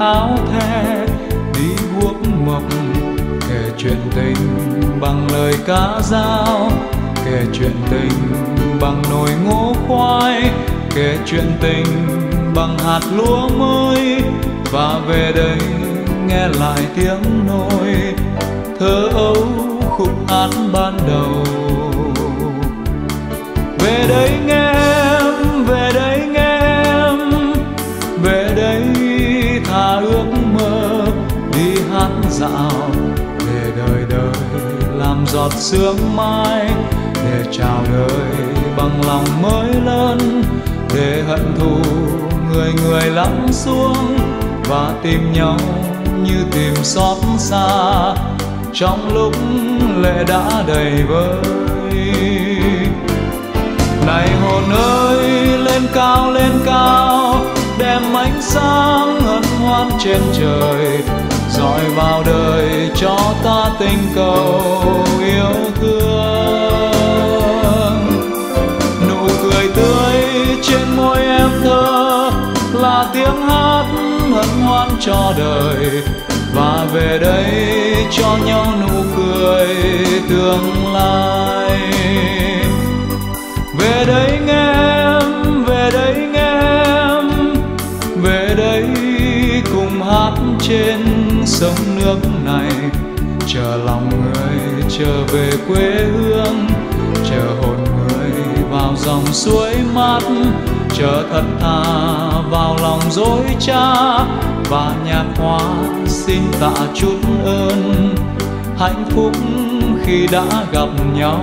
áo the, đi guốc mộc, kể chuyện tình bằng lời cá dao, kể chuyện tình bằng nồi ngô khoai, kể chuyện tình bằng hạt lúa mới. Và về đây nghe lại tiếng nôi, thơ ấu khúc hát ban đầu. Về đây nghe giọt sương mai để chào đời bằng lòng mới lớn, để hận thù người người lắng xuống và tìm nhau như tìm xót xa. Trong lúc lệ đã đầy vơi, này hồn ơi, lên cao lên cao, đem ánh sáng hân hoan trên trời dọi vào đời cho ta tình cầu yêu thương. Nụ cười tươi trên môi em thơ là tiếng hát hân hoan cho đời. Và về đây cho nhau nụ cười tương lai. Sông nước này, chờ lòng người trở về quê hương, chờ hồn người vào dòng suối mát, chờ thật thà vào lòng dối cha và nhạc hoa xin tạ chút ơn hạnh phúc khi đã gặp nhau.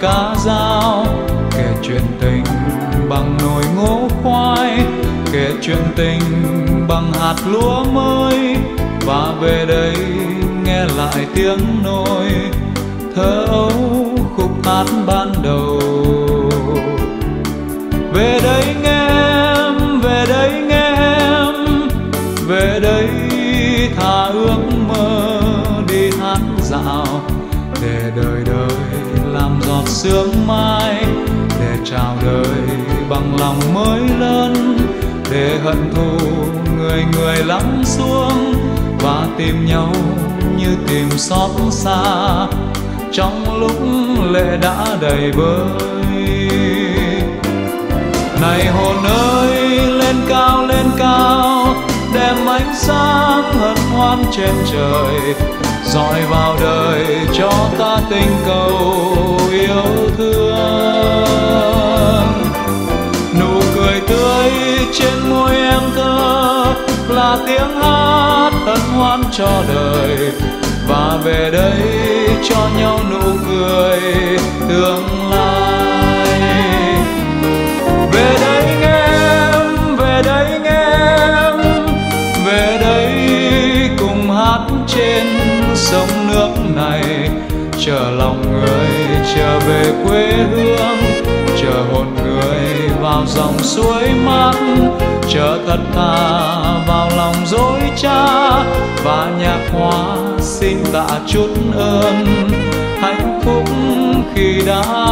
Cá dao, kể chuyện tình bằng nồi ngô khoai, kể chuyện tình bằng hạt lúa mới. Và về đây nghe lại tiếng nôi, thơ ấu khúc hát ban đầu. Về đây nghe em về đây nghe em về đây thả ước mơ đi hát dạo sương mai để chào đời bằng lòng mới lớn, để hận thù người người lắng xuống và tìm nhau như tìm xót xa. Trong lúc lệ đã đầy vơi, này hồn ơi, lên cao lên cao sáng hân hoan trên trời, dọi vào đời cho ta tình cầu yêu thương. Nụ cười tươi trên môi em thơ là tiếng hát hân hoan cho đời, và về đây cho nhau nụ cười tương lai. chờ lòng người trở về quê hương, chờ hồn người vào dòng suối mát, chờ thật thà vào lòng dối cha và nhạc hoa xin tạ chút ơn hạnh phúc khi đã